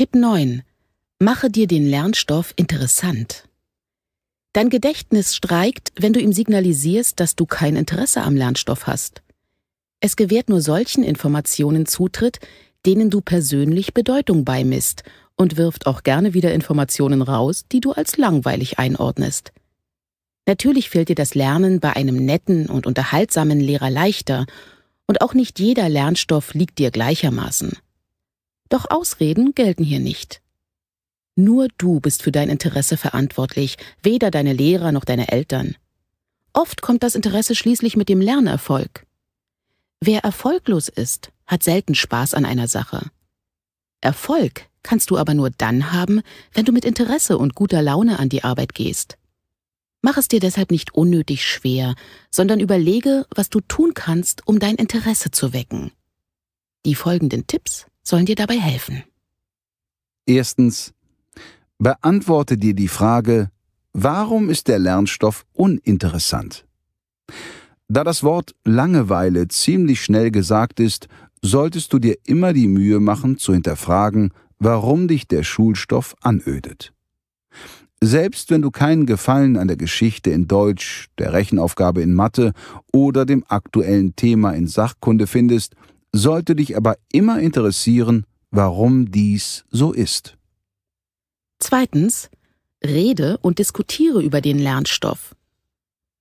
Tipp 9. Mache dir den Lernstoff interessant. Dein Gedächtnis streikt, wenn du ihm signalisierst, dass du kein Interesse am Lernstoff hast. Es gewährt nur solchen Informationen Zutritt, denen du persönlich Bedeutung beimisst und wirft auch gerne wieder Informationen raus, die du als langweilig einordnest. Natürlich fällt dir das Lernen bei einem netten und unterhaltsamen Lehrer leichter, und auch nicht jeder Lernstoff liegt dir gleichermaßen. Doch Ausreden gelten hier nicht. Nur du bist für dein Interesse verantwortlich, weder deine Lehrer noch deine Eltern. Oft kommt das Interesse schließlich mit dem Lernerfolg. Wer erfolglos ist, hat selten Spaß an einer Sache. Erfolg kannst du aber nur dann haben, wenn du mit Interesse und guter Laune an die Arbeit gehst. Mach es dir deshalb nicht unnötig schwer, sondern überlege, was du tun kannst, um dein Interesse zu wecken. Die folgenden Tipps sollen dir dabei helfen. Erstens. Beantworte dir die Frage, warum ist der Lernstoff uninteressant? Da das Wort Langeweile ziemlich schnell gesagt ist, solltest du dir immer die Mühe machen zu hinterfragen, warum dich der Schulstoff anödet. Selbst wenn du keinen Gefallen an der Geschichte in Deutsch, der Rechenaufgabe in Mathe oder dem aktuellen Thema in Sachkunde findest, sollte dich aber immer interessieren, warum dies so ist. Zweitens, rede und diskutiere über den Lernstoff.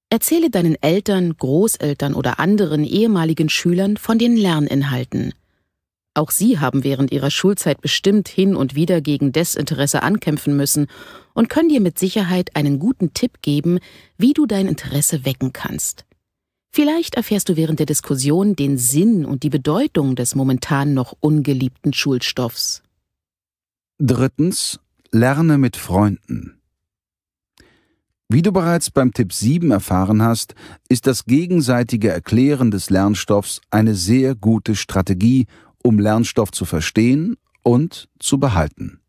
Erzähle deinen Eltern, Großeltern oder anderen ehemaligen Schülern von den Lerninhalten. Auch sie haben während ihrer Schulzeit bestimmt hin und wieder gegen Desinteresse ankämpfen müssen und können dir mit Sicherheit einen guten Tipp geben, wie du dein Interesse wecken kannst. Vielleicht erfährst du während der Diskussion den Sinn und die Bedeutung des momentan noch ungeliebten Schulstoffs. Drittens, lerne mit Freunden. Wie du bereits beim Tipp 7 erfahren hast, ist das gegenseitige Erklären des Lernstoffs eine sehr gute Strategie, um Lernstoff zu verstehen und zu behalten.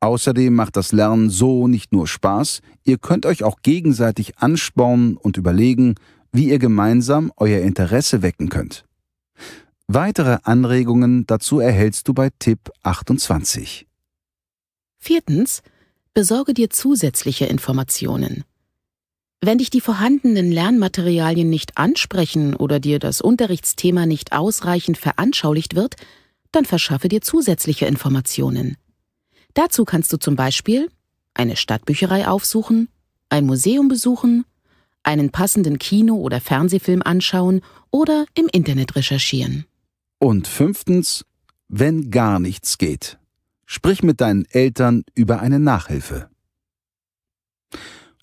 Außerdem macht das Lernen so nicht nur Spaß, ihr könnt euch auch gegenseitig anspornen und überlegen, wie ihr gemeinsam euer Interesse wecken könnt. Weitere Anregungen dazu erhältst du bei Tipp 28. Viertens, besorge dir zusätzliche Informationen. Wenn dich die vorhandenen Lernmaterialien nicht ansprechen oder dir das Unterrichtsthema nicht ausreichend veranschaulicht wird, dann verschaffe dir zusätzliche Informationen. Dazu kannst du zum Beispiel eine Stadtbücherei aufsuchen, ein Museum besuchen, einen passenden Kino- oder Fernsehfilm anschauen oder im Internet recherchieren. Und fünftens, wenn gar nichts geht. Sprich mit deinen Eltern über eine Nachhilfe.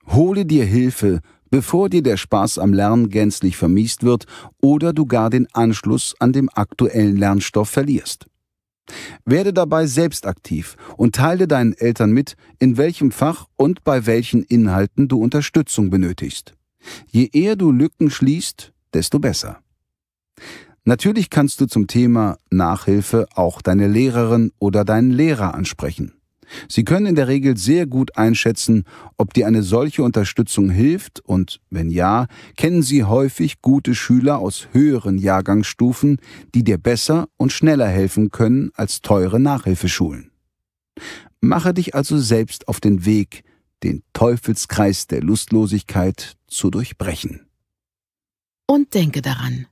Hole dir Hilfe, bevor dir der Spaß am Lernen gänzlich vermiest wird oder du gar den Anschluss an dem aktuellen Lernstoff verlierst. Werde dabei selbst aktiv und teile deinen Eltern mit, in welchem Fach und bei welchen Inhalten du Unterstützung benötigst. Je eher du Lücken schließt, desto besser. Natürlich kannst du zum Thema Nachhilfe auch deine Lehrerin oder deinen Lehrer ansprechen. Sie können in der Regel sehr gut einschätzen, ob dir eine solche Unterstützung hilft und, wenn ja, kennen Sie häufig gute Schüler aus höheren Jahrgangsstufen, die dir besser und schneller helfen können als teure Nachhilfeschulen. Mache dich also selbst auf den Weg, den Teufelskreis der Lustlosigkeit zu durchbrechen. Und denke daran,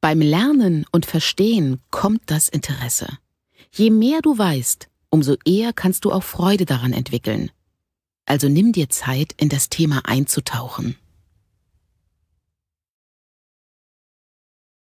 beim Lernen und Verstehen kommt das Interesse. Je mehr du weißt, umso eher kannst du auch Freude daran entwickeln. Also nimm dir Zeit, in das Thema einzutauchen.